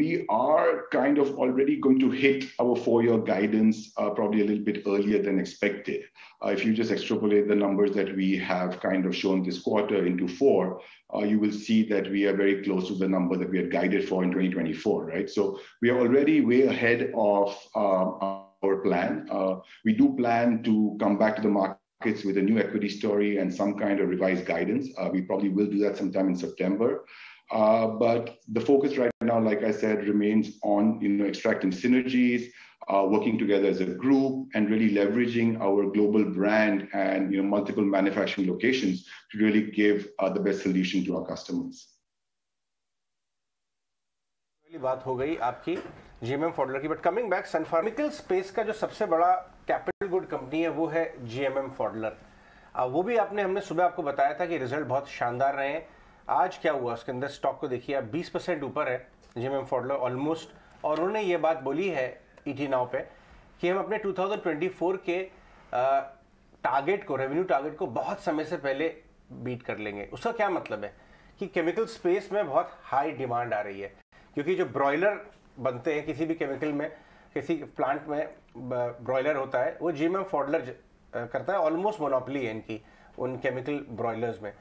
we are kind of already going to hit our four-year guidance uh, probably a little bit earlier than expected. Uh, if you just extrapolate the numbers that we have kind of shown this quarter into four, uh, you will see that we are very close to the number that we had guided for in 2024, right? So we are already way ahead of our plan. We do plan to come back to the markets with a new equity story and some kind of revised guidance. We probably will do that sometime in September. The focus right now, like I said, remains on, you know, extracting synergies, working together as a group, and really leveraging our global brand and, you know, multiple manufacturing locations to really give the best solution to our customers. बात हो गई आपकी GMM Pfaudler की, but coming back, Sun Pharma space का जो सबसे बड़ा capital good company है, वो है GMM Pfaudler. वो भी आपने हमने सुबह आपको बताया था कि result बहुत शानदार रहे हैं. आज क्या हुआ? उसके अंदर स्टॉक को देखिए, आप बीस परसेंट ऊपर है जिम एम फॉडलर ऑलमोस्ट और उन्होंने ये बात बोली है ईटी नाउ पे कि हम अपने 2024 के टारगेट को रेवेन्यू टारगेट को बहुत समय से पहले बीट कर लेंगे। उसका क्या मतलब है? कि केमिकल स्पेस में बहुत हाई डिमांड आ रही है। क्योंकि जो ब्रॉयलर बनते हैं, किसी भी केमिकल में, किसी प्लांट में ब्रॉयलर होता है, वो जिम एम फॉर्डलर करता है। ऑलमोस्ट मोनोपली है इनकी, उन केमिकल ब्रॉयलर्स में।